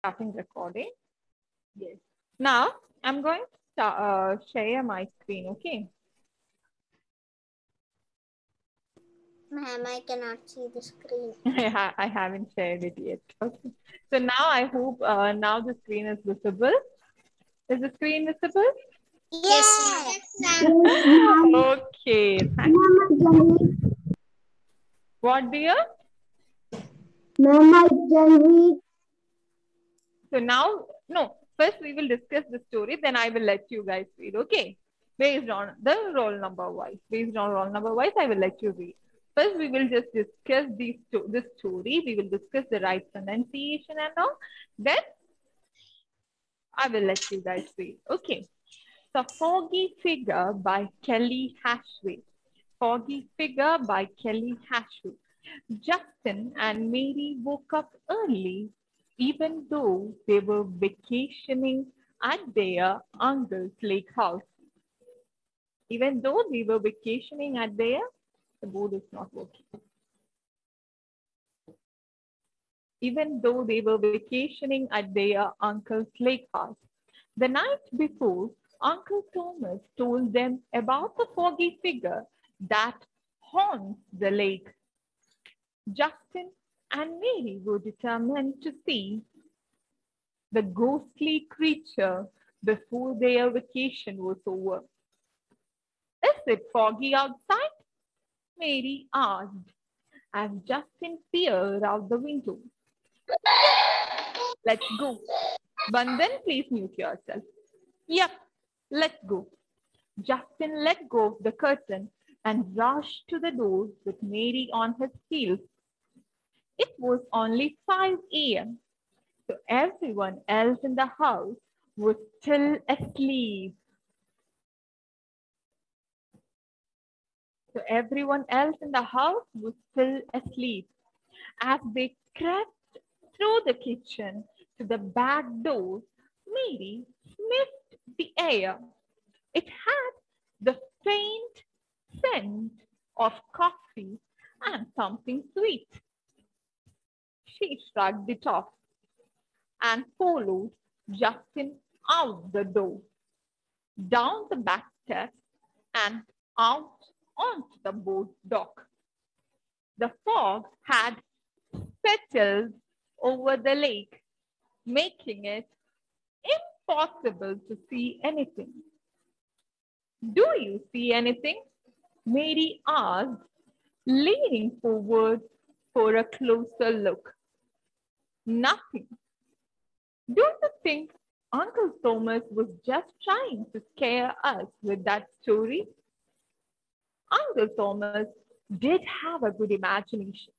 Starting recording. Yes. Now I'm going to uh, share my screen. Okay. Ma'am, I cannot see the screen. I, I haven't shared it yet. Okay. So now I hope uh, now the screen is visible. Is the screen visible? Yes. okay. Thank you. What dear? Ma'am, I can read. So now, no, first we will discuss the story, then I will let you guys read, okay? Based on the roll number wise. Based on roll number wise, I will let you read. First, we will just discuss these sto- this story. We will discuss the right pronunciation and all. Then I will let you guys read. Okay. The Foggy Figure by Kelly Hashway. Foggy Figure by Kelly Hashway. Justin and Mary woke up early, even though they were vacationing at their uncle's lake house. Even though they were vacationing at their, the board is not working. Even though they were vacationing at their uncle's lake house. The night before, Uncle Thomas told them about the foggy figure that haunts the lake. Justin and Mary were determined to see the ghostly creature before their vacation was over. Is it foggy outside? Mary asked as Justin peered out the window. Let's go. Bandhan, please mute yourself. Yep, let's go. Justin let go of the curtain and rushed to the door with Mary on his heels. It was only 5 a.m., so everyone else in the house was still asleep. So everyone else in the house was still asleep. As they crept through the kitchen to the back door, Mary sniffed the air. It had the faint scent of coffee and something sweet. She shrugged it off and followed Justin out the door, down the back steps, and out onto the boat dock. The fog had settled over the lake, making it impossible to see anything. Do you see anything? Mary asked, leaning forward for a closer look. Nothing. Don't you think Uncle Thomas was just trying to scare us with that story? Uncle Thomas did have a good imagination.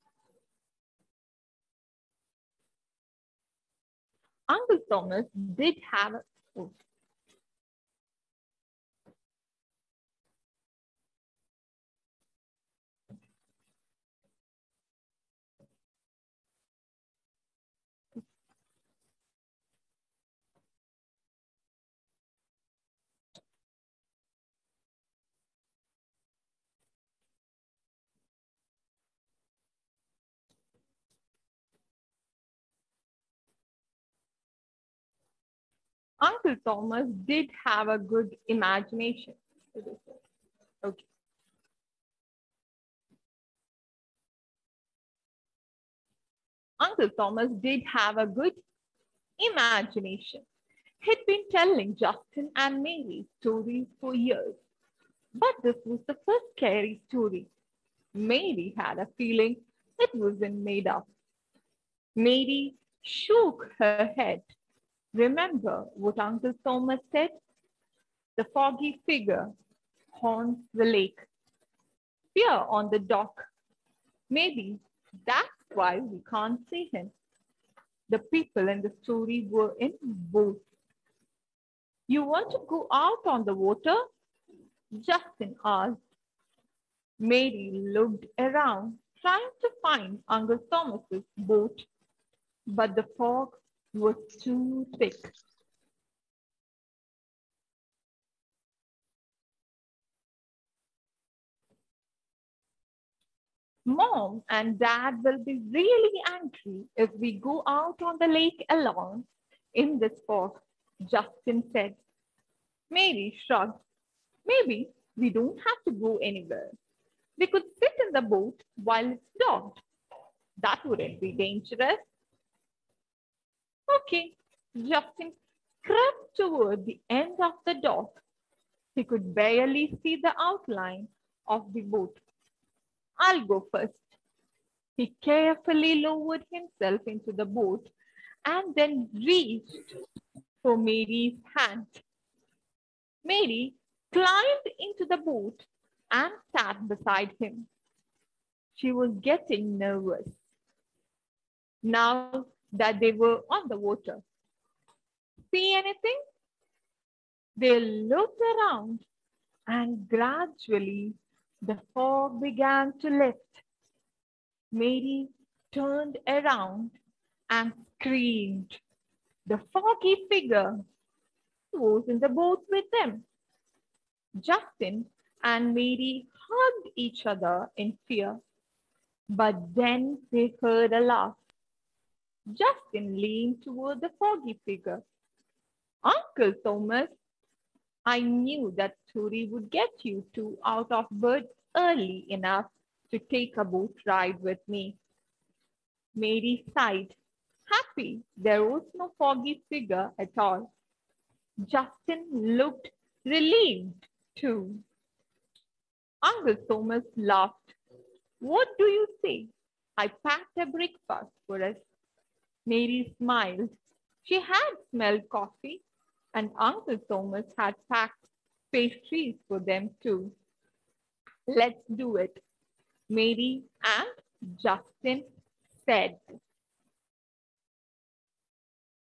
Uncle Thomas did have a Uncle Thomas did have a good imagination. Okay. Uncle Thomas did have a good imagination. He'd been telling Justin and Mary stories for years. But this was the first scary story. Mary had a feeling it wasn't made up. Mary shook her head. Remember what Uncle Thomas said? The foggy figure haunts the lake. Fear on the dock. Maybe that's why we can't see him. The people in the story were in boats. You want to go out on the water? Justin asked. Mary looked around, trying to find Uncle Thomas's boat, but the fog was too thick. Mom and Dad will be really angry if we go out on the lake alone in this fog, Justin said. Mary shrugged. Maybe we don't have to go anywhere. We could sit in the boat while it's docked. That wouldn't be dangerous. Okay, Justin crept toward the end of the dock. He could barely see the outline of the boat. I'll go first. He carefully lowered himself into the boat and then reached for Mary's hand. Mary climbed into the boat and sat beside him. She was getting nervous now that they were on the water. See anything? They looked around and gradually the fog began to lift. Mary turned around and screamed. The foggy figure was in the boat with them. Justin and Mary hugged each other in fear. But then they heard a laugh. Justin leaned toward the foggy figure. Uncle Thomas, I knew that story would get you two out of bed early enough to take a boat ride with me. Mary sighed, happy there was no foggy figure at all. Justin looked relieved too. Uncle Thomas laughed. What do you say? I packed a breakfast for us. Mary smiled. She had smelled coffee, and Uncle Thomas had packed pastries for them too. Let's do it, Mary and Justin said.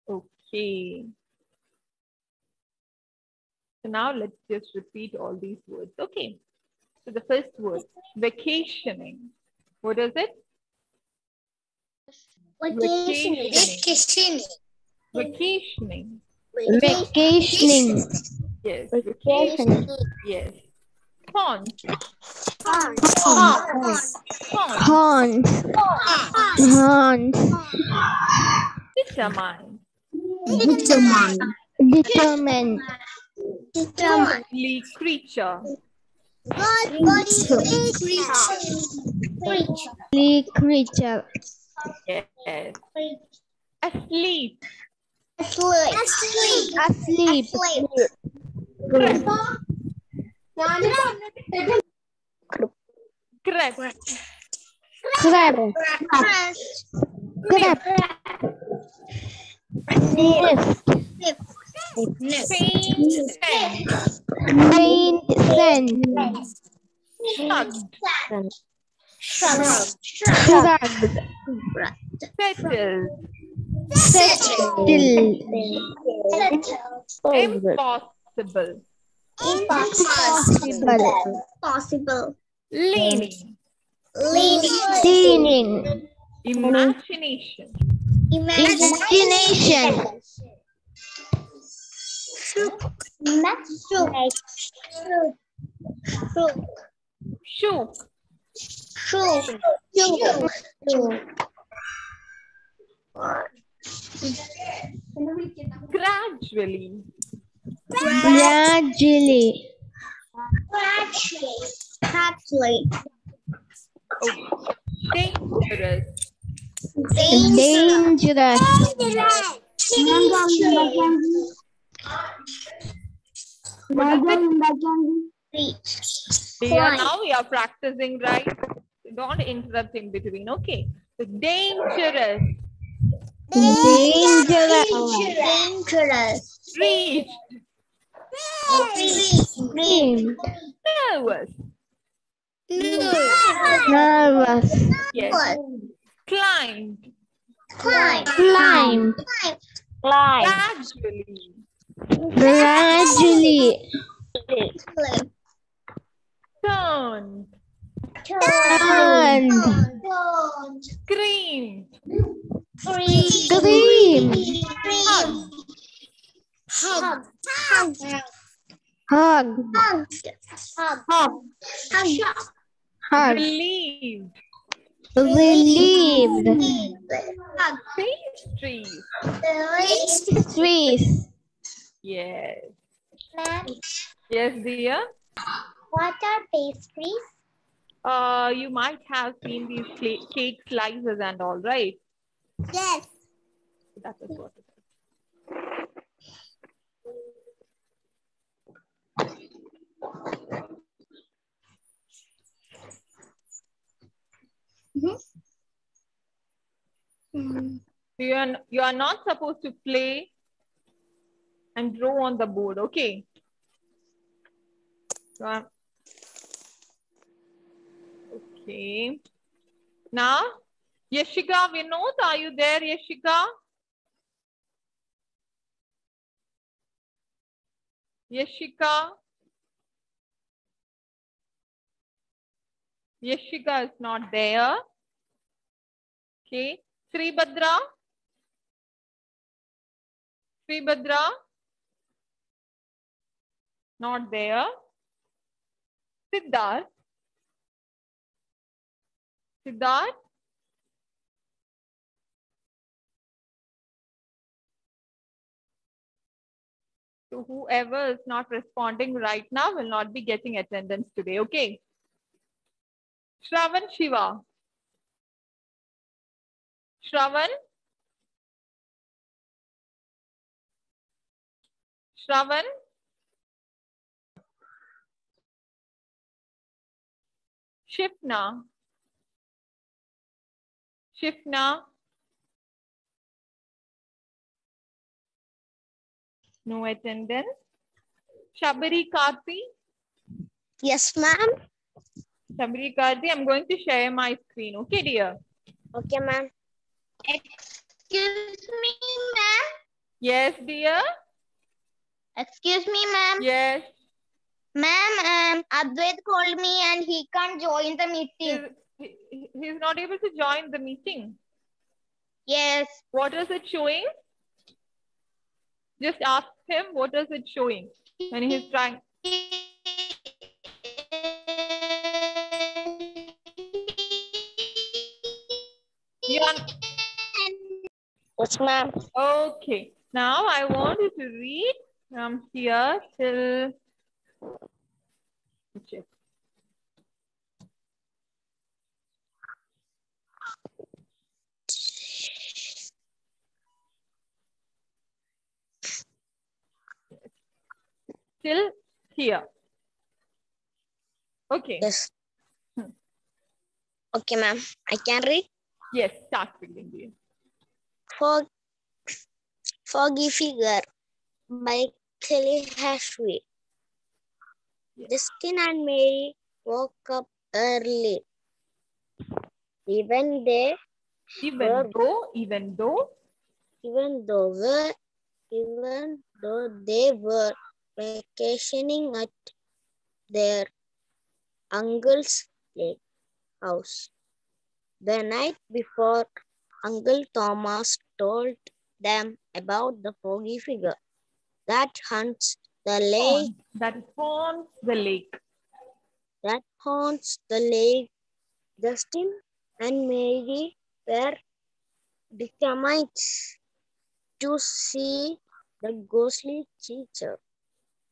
Okay. So now let's just repeat all these words. Okay. So the first word, vacationing. What is it? Vacationing. Vacationing. Vacationing. Yes. Vacationing. Yes. Pond. Pond. Pond. Horns. Horns. Determine. Determine. Determine. Determine. Godly creature. God body creature. Lee creature. Yes. Asleep. Asleep. Asleep. Asleep. Asleep. Asleep. Asleep. Crab. Crab. Crab. Crab. Nest. Nest. Saint. Saint. Saint. Shrugged. Shrugged. Settled. Settled. Impossible. Impossible. Possible. Leaning. Leaning. Leaning. Imagination. Imagination. Shook шел, шел, шел. Gradually. Gradually. Gradually. Gradually. Oh. Dangerous. Dangerous. Dangerous. Dangerous. Dangerous. Dangerous. Dear, now we are practicing, right? Don't interrupt in between. Okay. So dangerous. Dangerous. Dangerous. Reached. Scream. Nervous. Nervous. Yes. Climbed. Climb. Climb. Gradually. Gradually. Turned. Turned. Screamed. Scream. Hug. Hug. Hug. Hug. Hug. Hug. Hug. Hug. Relieved. Relieved. Pastries. Trees. Yes. Yes, dear. What are pastries? Uh, you might have seen these cake slices and all, right? Yes. That is what it is. You are, you are not supposed to play and draw on the board, okay? Are- Okay. Now, Yashika Vinod, are you there, Yashika? Yashika? Yashika is not there. Okay. Sri Badra? Sri Badra? Not there. Siddharth? Siddharth? So whoever is not responding right now will not be getting attendance today. Okay. Shravan Shiva. Shravan? Shravan? Shifna? Shifna? No attendance. Shabari Karti? Yes, ma'am. Shabari Karti, I'm going to share my screen. Okay, dear? Okay, ma'am. Excuse me, ma'am. Yes, dear? Excuse me, ma'am. Yes. Ma'am, um, Advait called me and he can't join the meeting. He- he's not able to join the meeting. Yes. What is it showing? Just ask him what is it showing when he's trying. You are, Yes, ma'am. okay. Now I want you to read from here till. Till here. Okay. Yes. Hmm. Okay, ma'am. I can read. Yes, start reading. dear. Fog, Foggy Figure by Kelly Hashway. Yes. Justin and Mary woke up early. Even they, Even Verb. though, even though, even though were, even though they were vacationing at their uncle's lake house. The night before, Uncle Thomas told them about the foggy figure that haunts the lake that haunts the lake. that haunts the lake. Justin and Mary were determined to see the ghostly creature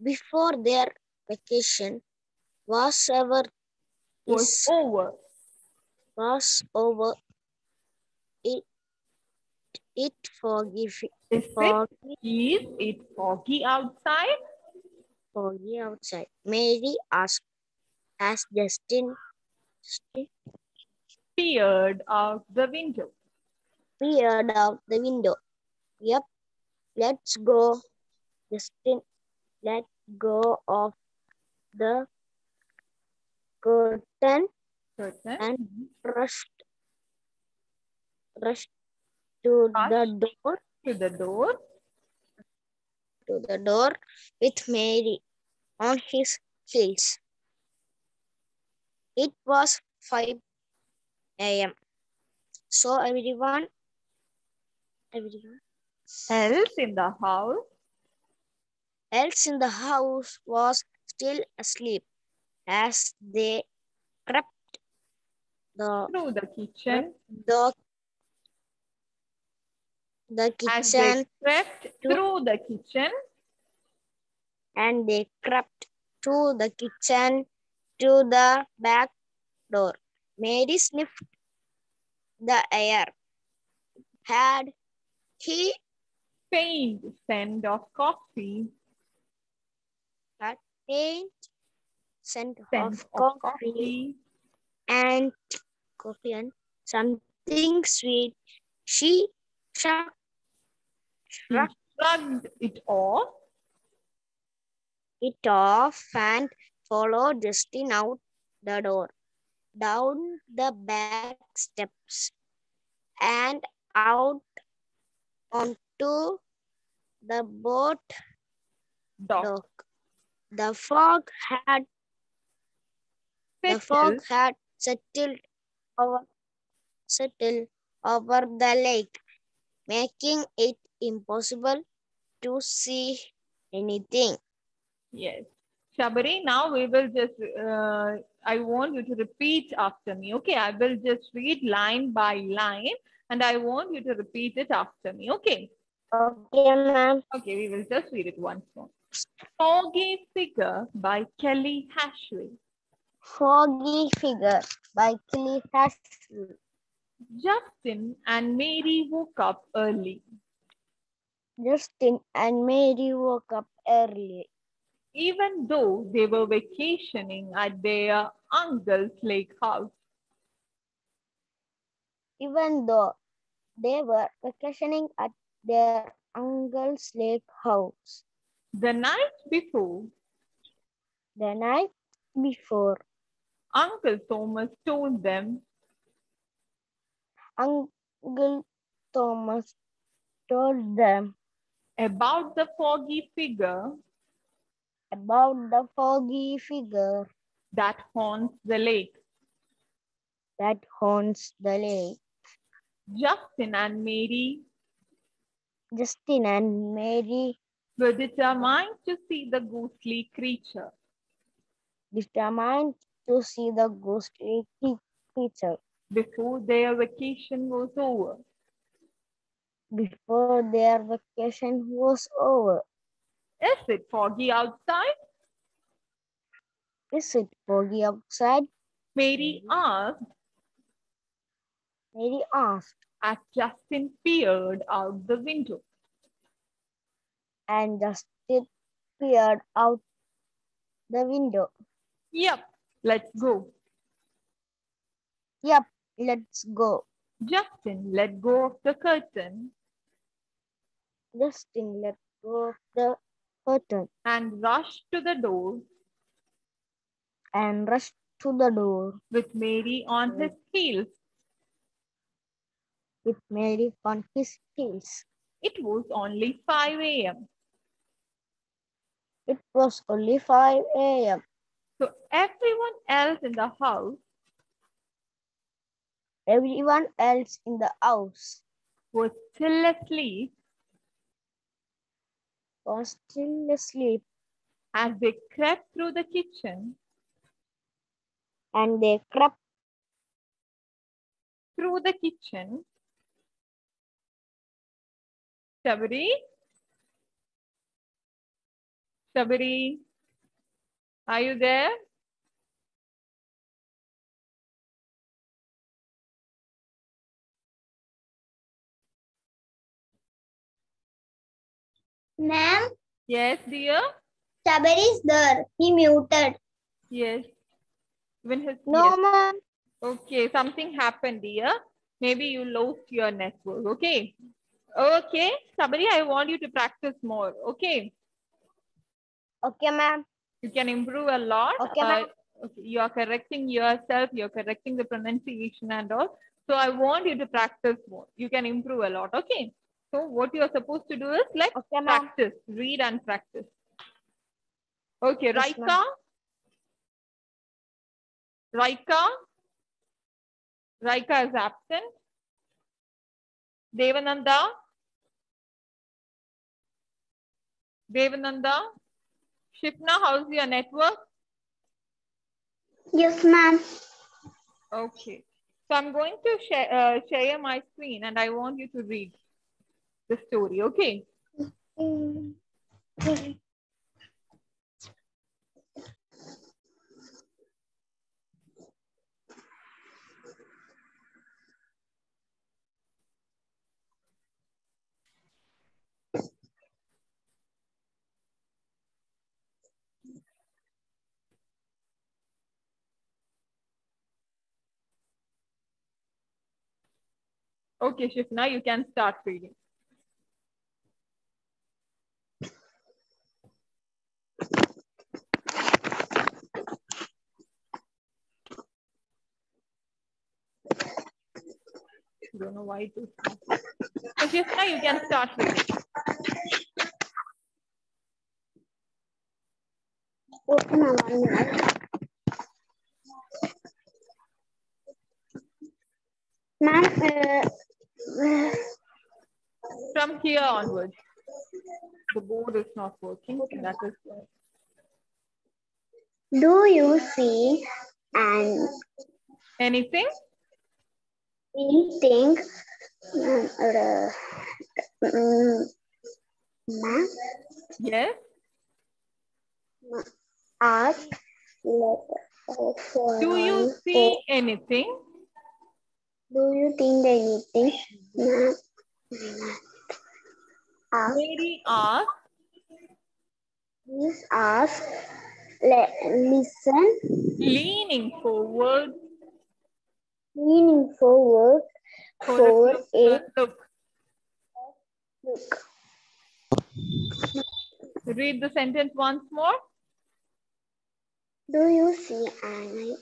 before their vacation was ever Was is, over. was over. It it foggy Is it? foggy, Is it foggy outside? foggy outside. Mary asked as Justin Peered out the window. peered out the window. Yep, let's go. Justin, let go of the curtain Curtain. and mm-hmm. rushed, rushed to the door, To the door. to the door with Mary on his heels. It was 5 a.m. So everyone, everyone Else in the house. Else in the house was still asleep as they crept the through the kitchen the the as they kitchen crept through the kitchen and they crept to the kitchen to the back door. Mary sniffed the air. Had he faint scent of coffee faint scent scent of of coffee coffee and coffee and something sweet? She She shrugged shrugged it off it off and followed Justin out the door, down the back steps, and out onto the boat dock dock. The fog had the fog settled had settled over settled over the lake, making it impossible to see anything. Yes. Shabari, now we will just, uh, I want you to repeat after me. Okay, I will just read line by line and I want you to repeat it after me. Okay. Okay, ma'am. Okay, we will just read it once more. Foggy Figure by Kelly Hashway. Foggy Figure by Kelly Hashway. Justin and Mary woke up early. Justin and Mary woke up early. even though they were vacationing at their uncle's lake house. Even though they were vacationing at their uncle's lake house. The night before, The night before, Uncle Thomas told them. Uncle Thomas told them about the foggy figure. about the foggy figure that haunts the lake. that haunts the lake. Justin and Mary. Justin and Mary were determined to see the ghostly creature. determined to see the ghostly creature before their vacation was over. before their vacation was over. Is it foggy outside? Is it foggy outside? Mary asked Mary asked, as Justin peered out the window. And Justin peered out the window. Yep, let's go. Yep, let's go. Justin let go of the curtain Justin let go of the curtain and rushed to the door and rushed to the door with Mary on his heels. with Mary on his heels. It was only 5 a.m. It was only 5 a.m. So everyone else in the house Everyone else in the house was still asleep was still asleep as they crept through the kitchen, and they crept through the kitchen. Shabari? Shabari? Are you there? Ma'am, Yes, dear? Sabir is there. He muted. Yes. Even his No, yes. ma'am. Okay, something happened, dear. Maybe you lost your network. Okay. Okay, Sabari, I want you to practice more. Okay. Okay, ma'am. You can improve a lot. Okay, ma'am. Uh. You are correcting yourself. You're correcting the pronunciation and all. So I want you to practice more. You can improve a lot. Okay. So what you're supposed to do is like Okay, practice, read and practice. Okay, Yes, Raika. Raika. Raika is absent. Devananda. Devananda. Shifna, how's your network? Yes, ma'am. Okay. So I'm going to share, uh, share my screen and I want you to read the story, okay? Okay, Shifna, you can start reading. Don't know why not. So Shifna, you can start reading. Okay. One. Ma'am, uh, here onwards. The board is not working. That is why. do you see an anything. anything? Ma'am, uh, mm, ma'am, Yes. ask for Do you see anything? Do you think anything? Mary asked. please ask. Le- listen, leaning forward leaning forward for, for a look. look. Read the sentence once more. Do you see an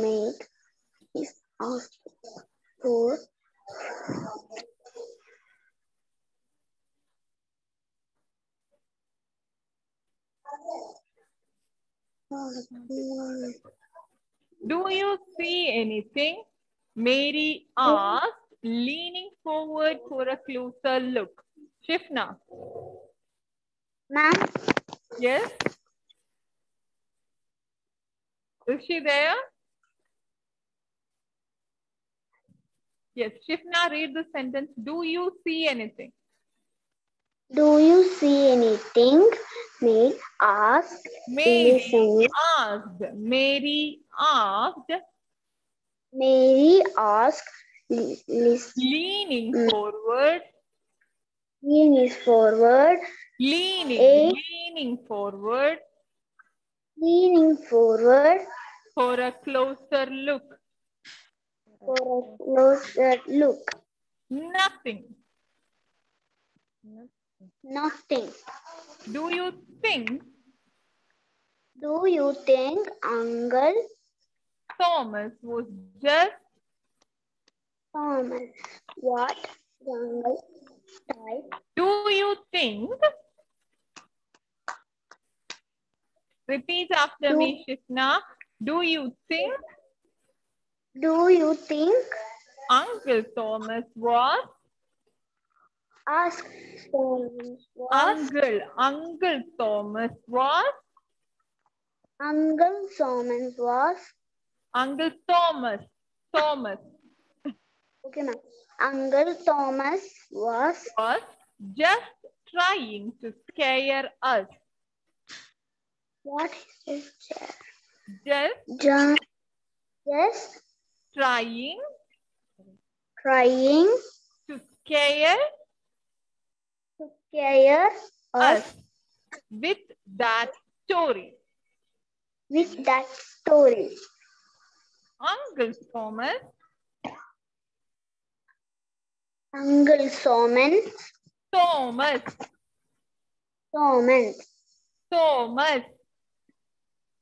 maid is asked for Do you see anything? Mary asked, leaning forward for a closer look. Shifna. Ma'am, Yes? Is she there? Yes, Shifna, read the sentence. Do you see anything? do you see anything? Maid asked. Mary asked. Mary asked, Mary asked. Leaning Mm. forward, Leaning forward. leaning, A- leaning forward Leaning forward for a closer look. for a closer look. Nothing. Nothing. Do you think Do you think Uncle Thomas was just Thomas what Uncle died? Do you think? Repeat after Do- me, Shifna. Do you think Do you think Uncle Thomas was asked Thomas Uncle Uncle Thomas was Uncle Thomas was Uncle Thomas Thomas okay ma'am. Uncle Thomas was was just trying to scare us. what is it? Just Just just trying trying to scare scare us us with that story. with that story. Uncle Thomas. Uncle Thomas. Thomas. Thomas. Thomas.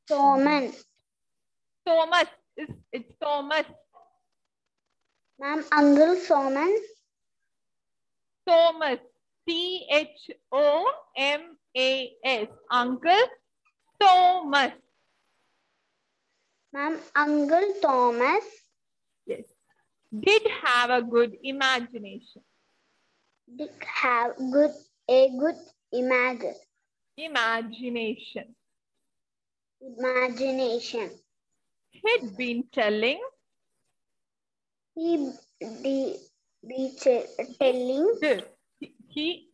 Thomas. Thomas. It's, it's Thomas. Ma'am Uncle Thomas. Thomas T H O M A S Uncle Thomas ma'am Uncle Thomas yes did have a good imagination did have good a good imagine imagination imagination. he'd been telling He be, be telling. D. He.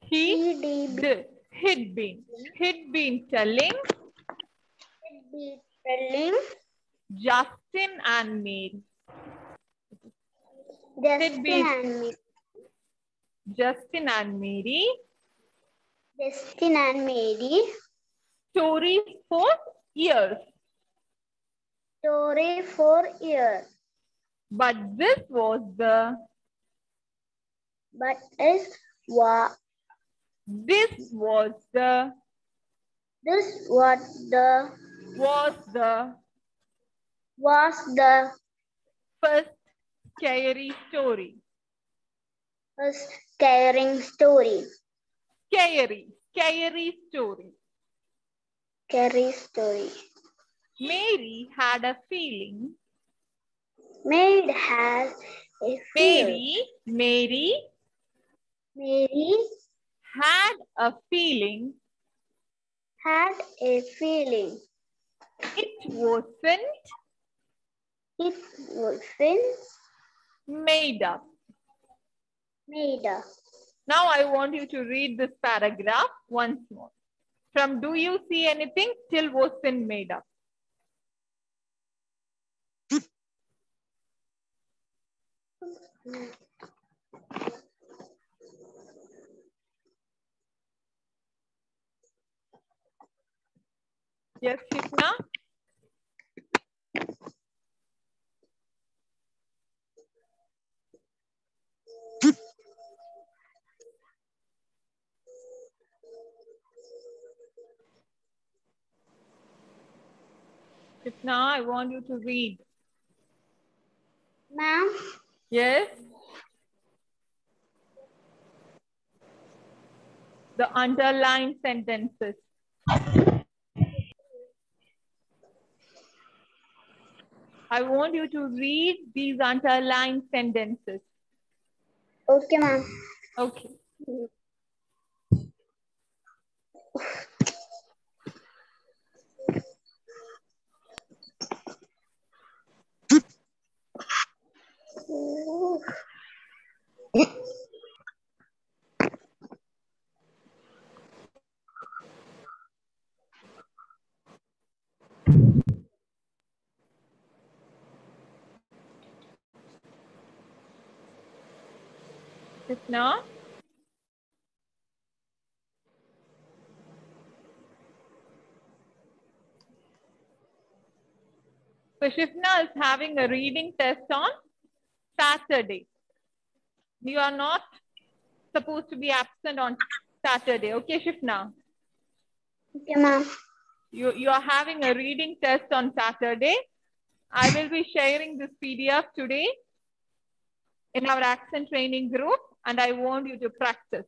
He. He de- He'd been. He'd been telling be telling Justin and Mary. Justin be- and me. Justin and Mary. Justin and Mary. Stories for years. Story for years. But this was the But is what this was the this what the was the was the first scary story. first caring story. Scary, scary story. Scary story. Mary had a feeling. Maid has a feeling. Mary, Mary Mary had a feeling had a feeling. it wasn't It wasn't made up. made up. Now I want you to read this paragraph once more. From do you see anything till wasn't made up. Hmm. Yes, Shifna? Shifna, I want you to read. Ma'am, Yes? The underlined sentences. I want you to read these underlined sentences. okay, ma'am. Okay. So Shifna is having a reading test on Saturday. You are not supposed to be absent on Saturday. Okay, Shifna? Okay, ma'am. You, you are having a reading test on Saturday. I will be sharing this PDF today in our accent training group and I want you to practice.